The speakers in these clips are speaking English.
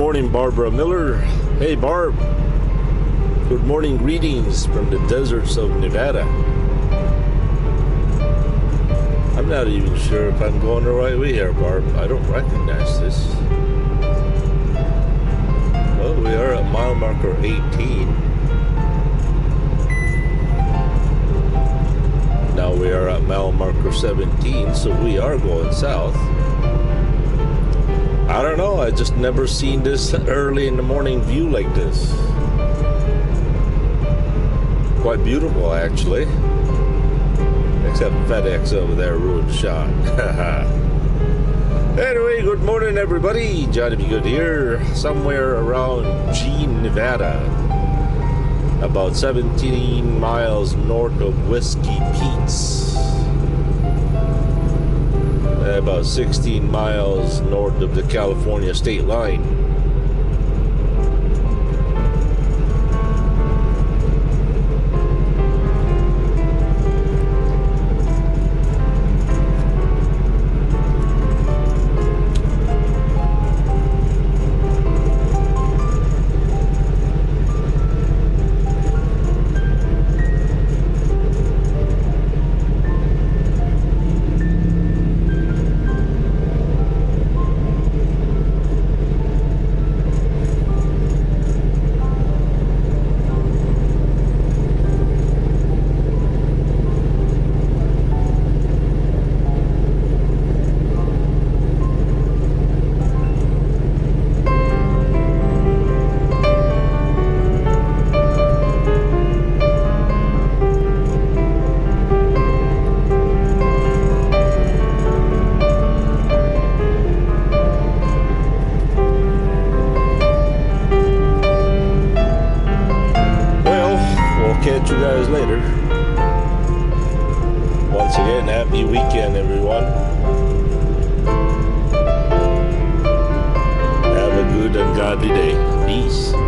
morning, Barbara Miller. Hey, Barb. Good morning, greetings from the deserts of Nevada. I'm not even sure if I'm going the right way here, Barb. I don't recognize this. Well, we are at mile marker 18. Now we are at mile marker 17, so we are going south. I don't know, I just never seen this early in the morning view like this. Quite beautiful, actually. Except FedEx over there ruined the shot. anyway, good morning, everybody. Johnny B. Good here, somewhere around Jean, Nevada. About 17 miles north of Whiskey Pete's. About 16 miles north of the California state line. lovely day. Peace.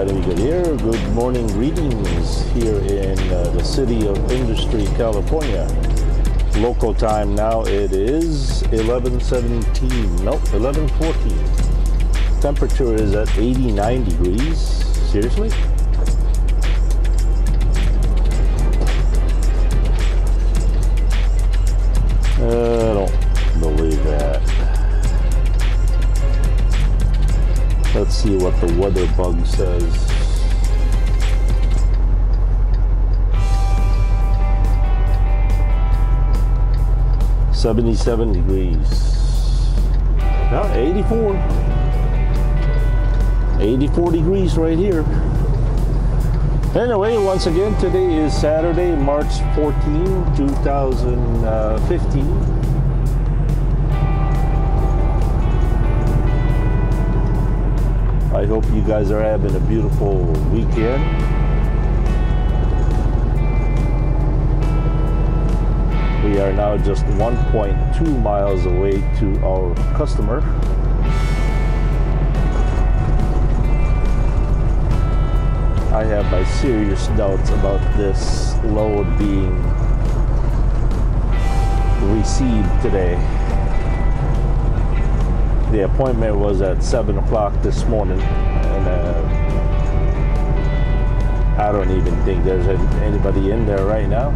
Johnny Good here. Good morning greetings here in uh, the city of Industry, California. Local time now it is 11:17. No, 11:14. Temperature is at 89 degrees. Seriously? Uh, Let's see what the weather bug says. Seventy-seven degrees. No, eighty-four. Eighty-four degrees right here. Anyway, once again, today is Saturday, March 14, 2015. Uh, I hope you guys are having a beautiful weekend. We are now just 1.2 miles away to our customer. I have my serious doubts about this load being received today. The appointment was at 7 o'clock this morning, and uh, I don't even think there's anybody in there right now.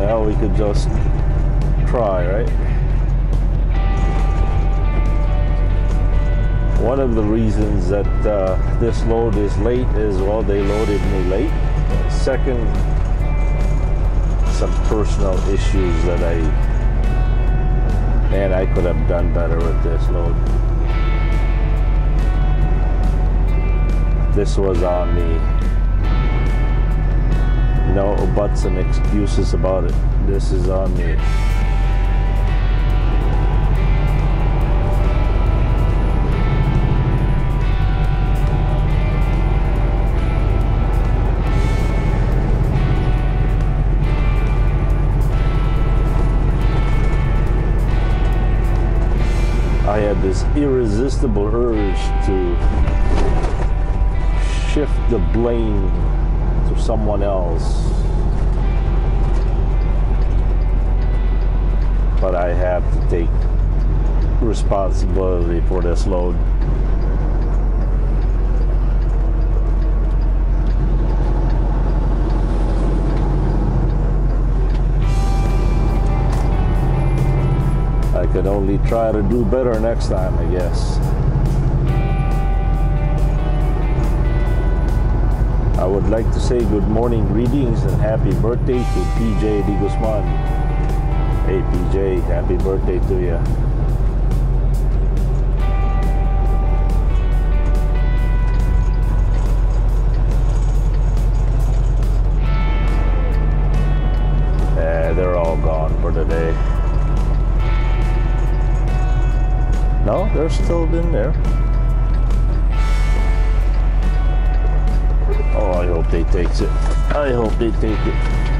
Well, we could just try, right? One of the reasons that uh, this load is late is, well, they loaded me late. Second, some personal issues that I Man, I could have done better with this load. This was on me. No buts and excuses about it. This is on me. Had this irresistible urge to shift the blame to someone else. But I have to take responsibility for this load. Can only try to do better next time, I guess. I would like to say good morning greetings and happy birthday to PJ Di Guzman. Hey PJ, happy birthday to you. They're still in there. Oh, I hope they takes it. I hope they take it.